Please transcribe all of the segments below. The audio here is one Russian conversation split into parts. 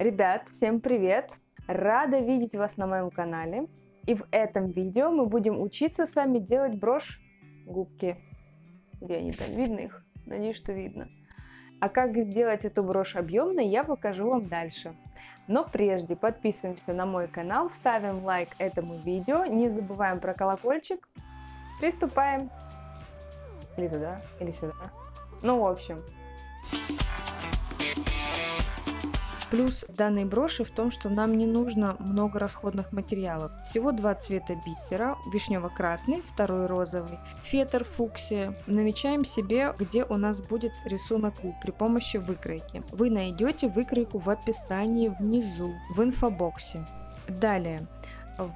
Ребят, всем привет! Рада видеть вас на моем канале. И в этом видео мы будем учиться с вами делать брошь губки. Где они там? Видно их? Надеюсь, что видно. А как сделать эту брошь объемной, я покажу вам дальше. Но прежде подписываемся на мой канал, ставим лайк этому видео, не забываем про колокольчик. Приступаем. Или туда, или сюда. Ну, в общем, Плюс данной броши в том, что нам не нужно много расходных материалов. Всего два цвета бисера, вишнево-красный, второй розовый, фетр фуксия. Намечаем себе, где у нас будет рисунок У при помощи выкройки. Вы найдете выкройку в описании внизу, в инфобоксе. Далее,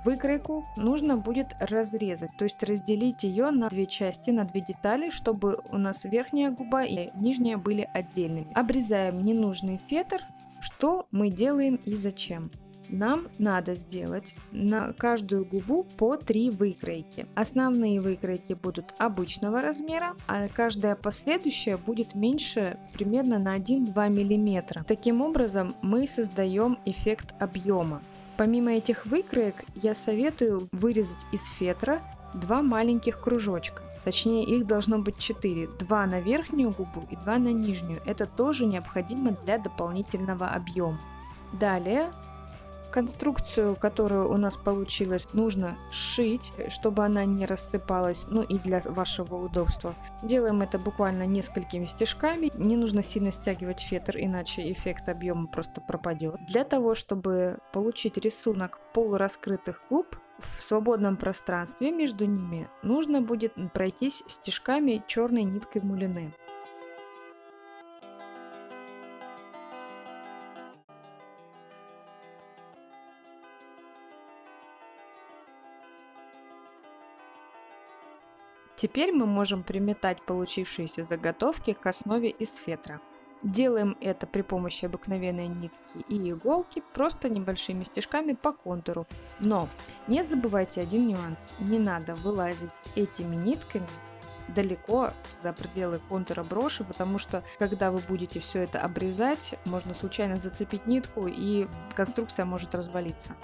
выкройку нужно будет разрезать, то есть разделить ее на две части, на две детали, чтобы у нас верхняя губа и нижняя были отдельными. Обрезаем ненужный фетр что мы делаем и зачем? Нам надо сделать на каждую губу по три выкройки. Основные выкройки будут обычного размера, а каждая последующая будет меньше примерно на 1-2 мм. Таким образом мы создаем эффект объема. Помимо этих выкроек я советую вырезать из фетра два маленьких кружочка. Точнее, их должно быть 4. Два на верхнюю губу и два на нижнюю. Это тоже необходимо для дополнительного объема. Далее, конструкцию, которую у нас получилось, нужно сшить, чтобы она не рассыпалась, ну и для вашего удобства. Делаем это буквально несколькими стежками. Не нужно сильно стягивать фетр, иначе эффект объема просто пропадет. Для того, чтобы получить рисунок полураскрытых губ, в свободном пространстве между ними нужно будет пройтись стежками черной ниткой мулины. Теперь мы можем приметать получившиеся заготовки к основе из фетра. Делаем это при помощи обыкновенной нитки и иголки, просто небольшими стежками по контуру. Но не забывайте один нюанс, не надо вылазить этими нитками далеко за пределы контура броши, потому что когда вы будете все это обрезать, можно случайно зацепить нитку и конструкция может развалиться.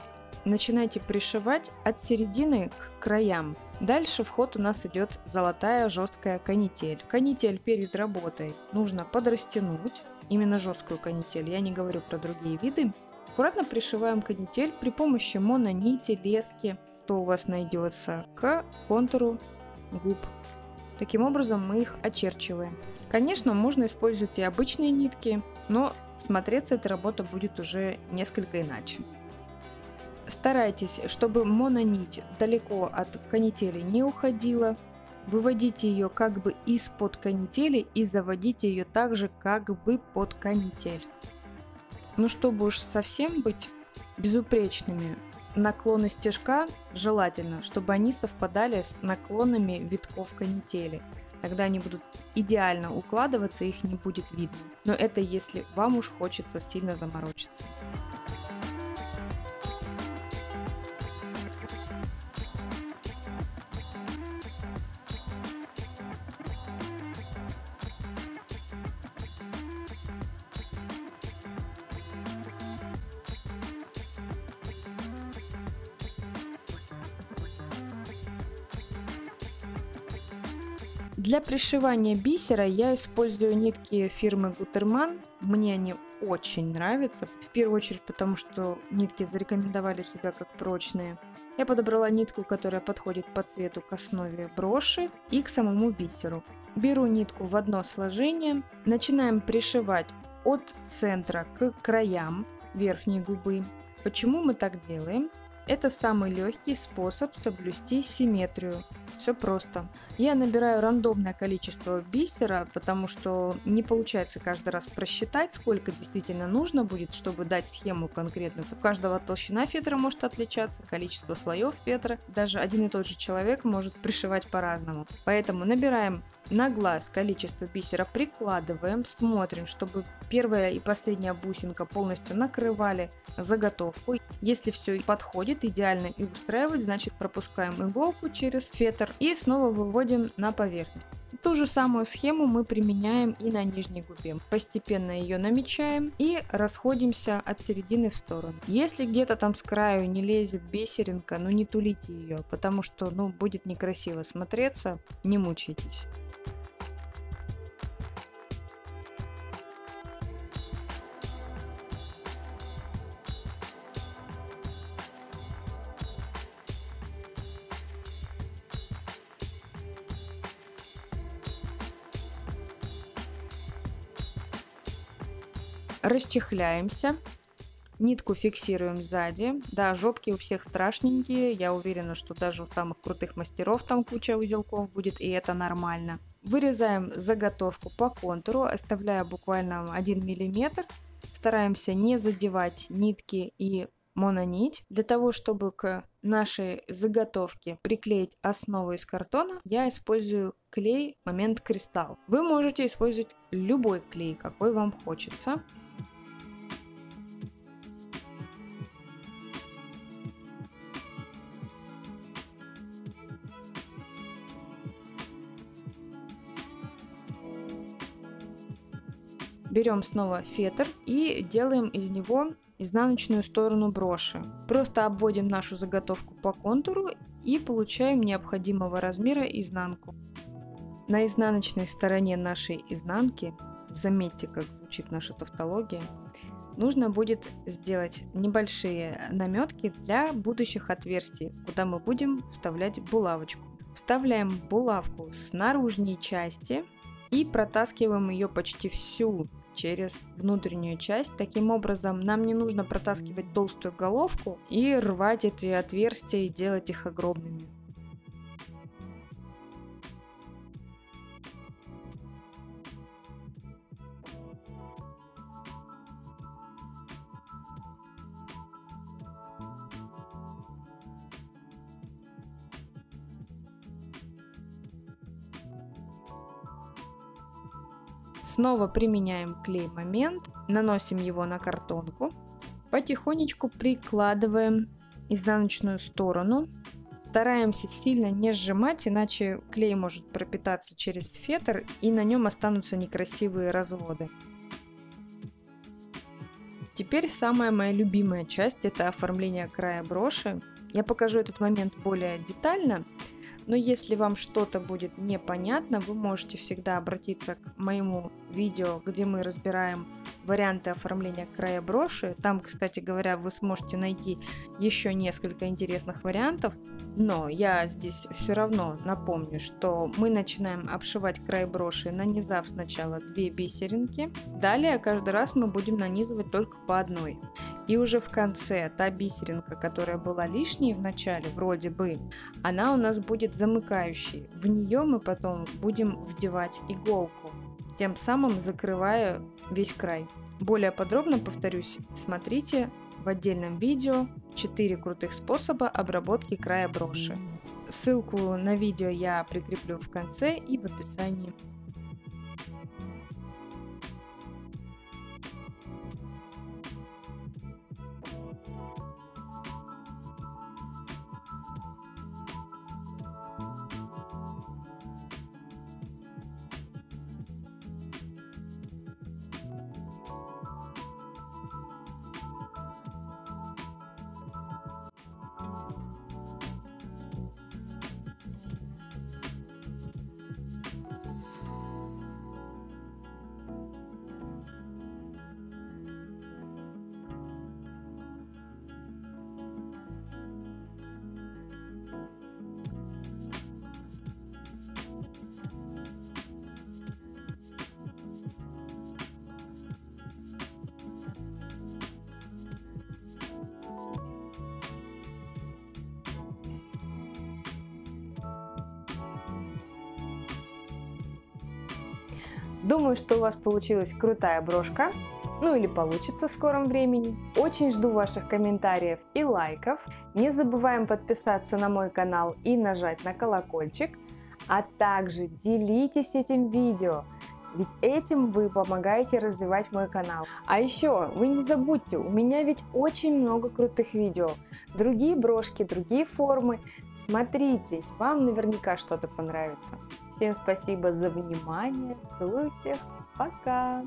Начинайте пришивать от середины к краям. Дальше в ход у нас идет золотая жесткая канитель. Канитель перед работой нужно подрастянуть, именно жесткую канитель, я не говорю про другие виды. Аккуратно пришиваем канитель при помощи мононити, лески, что у вас найдется, к контуру губ. Таким образом мы их очерчиваем. Конечно, можно использовать и обычные нитки, но смотреться эта работа будет уже несколько иначе. Старайтесь, чтобы мононить далеко от канители не уходила. Выводите ее как бы из-под канители и заводите ее также как бы под канитель. Ну, чтобы уж совсем быть безупречными, наклоны стежка желательно, чтобы они совпадали с наклонами витков канители. Тогда они будут идеально укладываться, их не будет видно. Но это если вам уж хочется сильно заморочиться. Для пришивания бисера я использую нитки фирмы Гутерман. Мне они очень нравятся. В первую очередь потому, что нитки зарекомендовали себя как прочные. Я подобрала нитку, которая подходит по цвету к основе броши и к самому бисеру. Беру нитку в одно сложение, начинаем пришивать от центра к краям верхней губы. Почему мы так делаем? Это самый легкий способ соблюсти симметрию. Все просто. Я набираю рандомное количество бисера, потому что не получается каждый раз просчитать, сколько действительно нужно будет, чтобы дать схему конкретную. У каждого толщина фетра может отличаться, количество слоев фетра. Даже один и тот же человек может пришивать по-разному. Поэтому набираем на глаз количество бисера, прикладываем, смотрим, чтобы первая и последняя бусинка полностью накрывали заготовку. Если все подходит идеально и устраивает, значит пропускаем иголку через фетр и снова выводим на поверхность. Ту же самую схему мы применяем и на нижней губе. Постепенно ее намечаем и расходимся от середины в сторону. Если где-то там с краю не лезет бисеринка, ну не тулите ее, потому что ну будет некрасиво смотреться, не мучайтесь. Расчехляемся. Нитку фиксируем сзади. Да, жопки у всех страшненькие. Я уверена, что даже у самых крутых мастеров там куча узелков будет, и это нормально. Вырезаем заготовку по контуру, оставляя буквально 1 мм. Стараемся не задевать нитки и мононить. Для того, чтобы к нашей заготовке приклеить основу из картона, я использую клей Момент Кристалл. Вы можете использовать любой клей, какой вам хочется. Берем снова фетр и делаем из него изнаночную сторону броши. Просто обводим нашу заготовку по контуру и получаем необходимого размера изнанку. На изнаночной стороне нашей изнанки, заметьте, как звучит наша тавтология, нужно будет сделать небольшие наметки для будущих отверстий, куда мы будем вставлять булавочку. Вставляем булавку с наружной части и протаскиваем ее почти всю через внутреннюю часть. Таким образом, нам не нужно протаскивать толстую головку и рвать эти отверстия и делать их огромными. Снова применяем клей момент, наносим его на картонку, потихонечку прикладываем изнаночную сторону. Стараемся сильно не сжимать, иначе клей может пропитаться через фетр и на нем останутся некрасивые разводы. Теперь самая моя любимая часть это оформление края броши. Я покажу этот момент более детально, но если вам что-то будет непонятно, вы можете всегда обратиться к моему видео, где мы разбираем варианты оформления края броши. Там, кстати говоря, вы сможете найти еще несколько интересных вариантов. Но я здесь все равно напомню, что мы начинаем обшивать край броши, нанизав сначала две бисеринки. Далее каждый раз мы будем нанизывать только по одной. И уже в конце та бисеринка, которая была лишней в начале, вроде бы, она у нас будет замыкающей. В нее мы потом будем вдевать иголку, тем самым закрывая весь край. Более подробно, повторюсь, смотрите в отдельном видео 4 крутых способа обработки края броши. Ссылку на видео я прикреплю в конце и в описании. Думаю, что у вас получилась крутая брошка, ну или получится в скором времени. Очень жду ваших комментариев и лайков. Не забываем подписаться на мой канал и нажать на колокольчик. А также делитесь этим видео. Ведь этим вы помогаете развивать мой канал. А еще, вы не забудьте, у меня ведь очень много крутых видео, другие брошки, другие формы. Смотрите, вам наверняка что-то понравится. Всем спасибо за внимание, целую всех, пока!